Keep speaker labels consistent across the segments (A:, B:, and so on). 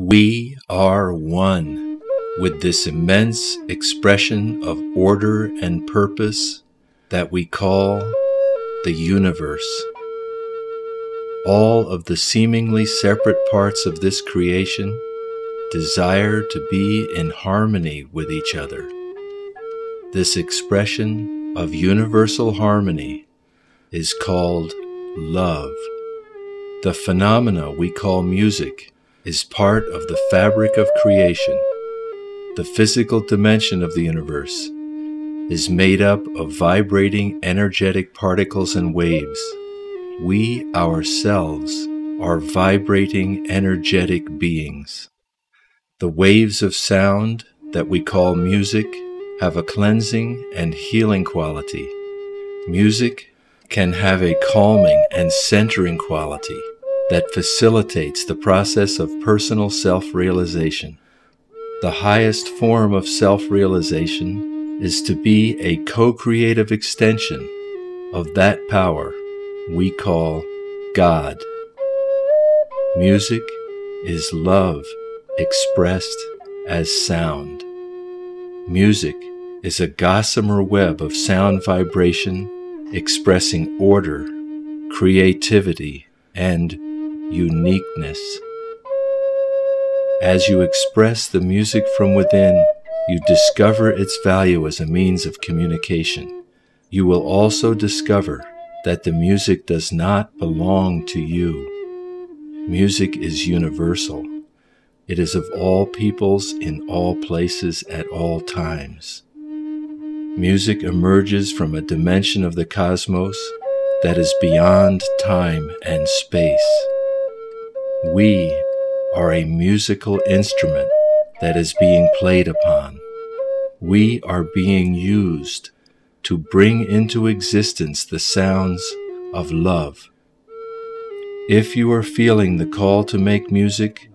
A: We are one with this immense expression of order and purpose that we call the universe. All of the seemingly separate parts of this creation desire to be in harmony with each other. This expression of universal harmony is called love. The phenomena we call music is part of the fabric of creation. The physical dimension of the universe is made up of vibrating energetic particles and waves. We ourselves are vibrating energetic beings. The waves of sound that we call music have a cleansing and healing quality. Music can have a calming and centering quality that facilitates the process of personal self realization. The highest form of self realization is to be a co creative extension of that power we call God. Music is love expressed as sound. Music is a gossamer web of sound vibration expressing order, creativity, and uniqueness. As you express the music from within, you discover its value as a means of communication. You will also discover that the music does not belong to you. Music is universal. It is of all peoples in all places at all times. Music emerges from a dimension of the cosmos that is beyond time and space. We are a musical instrument that is being played upon. We are being used to bring into existence the sounds of love. If you are feeling the call to make music,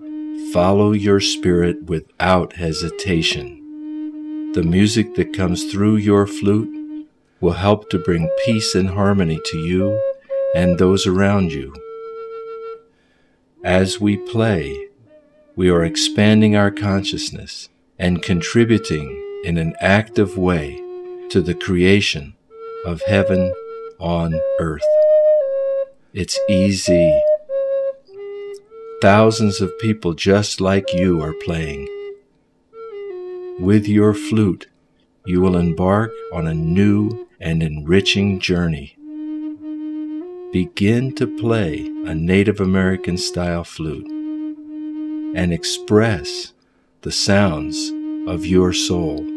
A: follow your spirit without hesitation. The music that comes through your flute will help to bring peace and harmony to you and those around you. As we play, we are expanding our consciousness and contributing in an active way to the creation of heaven on earth. It's easy. Thousands of people just like you are playing. With your flute, you will embark on a new and enriching journey begin to play a Native American style flute and express the sounds of your soul.